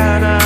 Diana